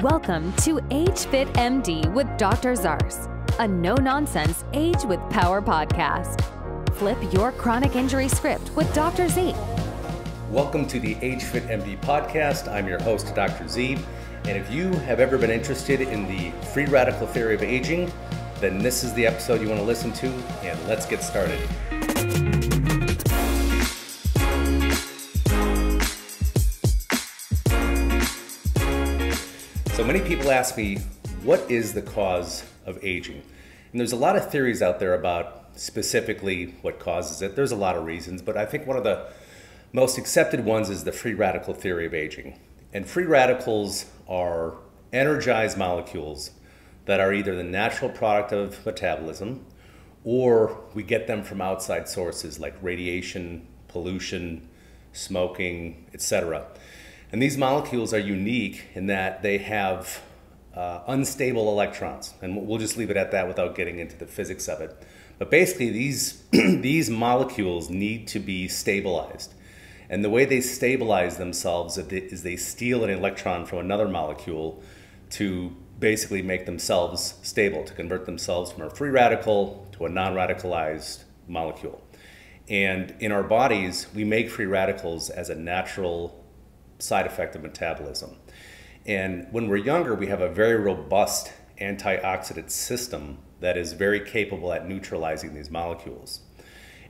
Welcome to Age Fit MD with Dr. Zarse, a no nonsense age with power podcast. Flip your chronic injury script with Dr. Z. Welcome to the Age Fit MD podcast. I'm your host, Dr. Z. And if you have ever been interested in the free radical theory of aging, then this is the episode you want to listen to, and let's get started. So many people ask me, what is the cause of aging? And there's a lot of theories out there about specifically what causes it. There's a lot of reasons, but I think one of the most accepted ones is the free radical theory of aging. And free radicals are energized molecules that are either the natural product of metabolism or we get them from outside sources like radiation, pollution, smoking, etc. And these molecules are unique in that they have uh, unstable electrons. And we'll just leave it at that without getting into the physics of it. But basically, these, these molecules need to be stabilized. And the way they stabilize themselves is they steal an electron from another molecule to basically make themselves stable, to convert themselves from a free radical to a non radicalized molecule. And in our bodies, we make free radicals as a natural side effect of metabolism. And when we're younger, we have a very robust antioxidant system that is very capable at neutralizing these molecules.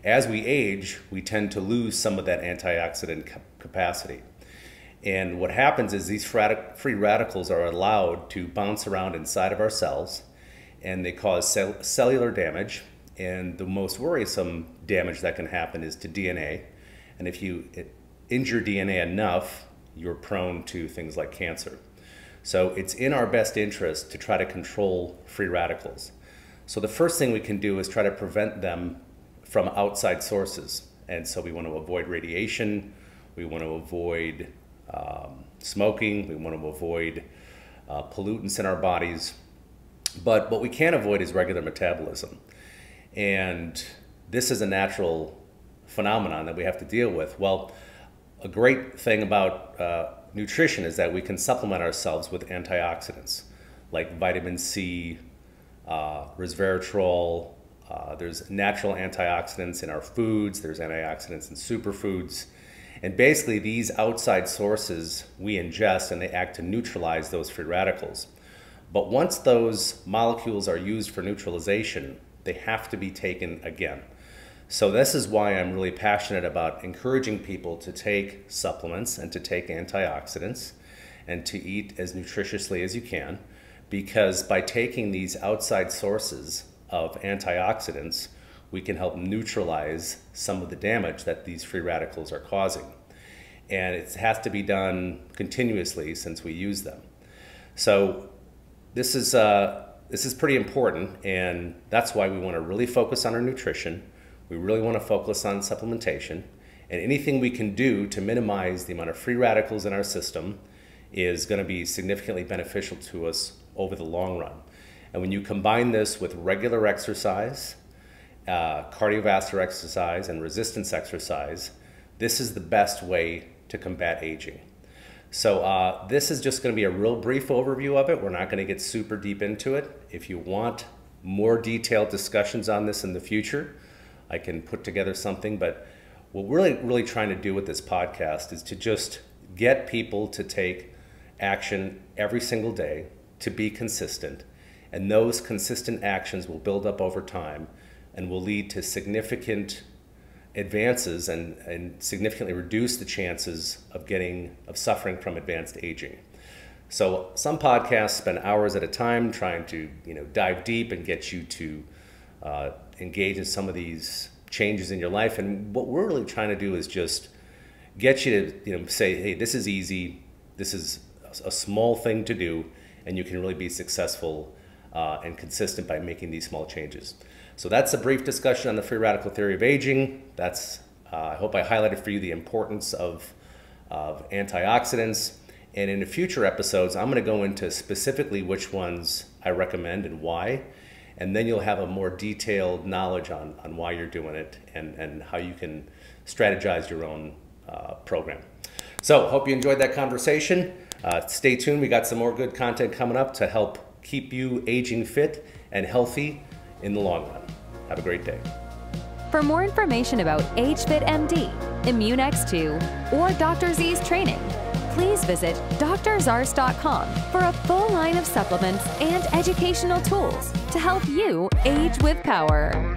As we age, we tend to lose some of that antioxidant capacity. And what happens is these free radicals are allowed to bounce around inside of our cells and they cause cell cellular damage. And the most worrisome damage that can happen is to DNA. And if you injure DNA enough, you're prone to things like cancer. So it's in our best interest to try to control free radicals. So the first thing we can do is try to prevent them from outside sources. And so we want to avoid radiation, we want to avoid um, smoking, we want to avoid uh, pollutants in our bodies. But what we can't avoid is regular metabolism. And this is a natural phenomenon that we have to deal with. Well, a great thing about uh, nutrition is that we can supplement ourselves with antioxidants like vitamin C, uh, resveratrol. Uh, there's natural antioxidants in our foods. There's antioxidants in superfoods. And basically, these outside sources we ingest and they act to neutralize those free radicals. But once those molecules are used for neutralization, they have to be taken again. So this is why I'm really passionate about encouraging people to take supplements and to take antioxidants and to eat as nutritiously as you can because by taking these outside sources of antioxidants, we can help neutralize some of the damage that these free radicals are causing. And it has to be done continuously since we use them. So this is, uh, this is pretty important, and that's why we want to really focus on our nutrition we really want to focus on supplementation. And anything we can do to minimize the amount of free radicals in our system is going to be significantly beneficial to us over the long run. And when you combine this with regular exercise, uh, cardiovascular exercise, and resistance exercise, this is the best way to combat aging. So uh, this is just going to be a real brief overview of it. We're not going to get super deep into it. If you want more detailed discussions on this in the future, I can put together something. But what we're really, really trying to do with this podcast is to just get people to take action every single day, to be consistent. And those consistent actions will build up over time and will lead to significant advances and, and significantly reduce the chances of getting of suffering from advanced aging. So some podcasts spend hours at a time trying to you know dive deep and get you to uh, engage in some of these changes in your life. And what we're really trying to do is just get you to you know say, hey, this is easy. This is a small thing to do, and you can really be successful uh, and consistent by making these small changes. So that's a brief discussion on the free radical theory of aging. That's uh, I hope I highlighted for you the importance of, of antioxidants. And in the future episodes, I'm going to go into specifically which ones I recommend and why and then you'll have a more detailed knowledge on, on why you're doing it and, and how you can strategize your own uh, program. So, hope you enjoyed that conversation. Uh, stay tuned. We got some more good content coming up to help keep you aging fit and healthy in the long run. Have a great day. For more information about AgeFit MD, ImmuneX2, or Dr. Z's training, please visit drzarse.com for a full line of supplements and educational tools to help you age with power.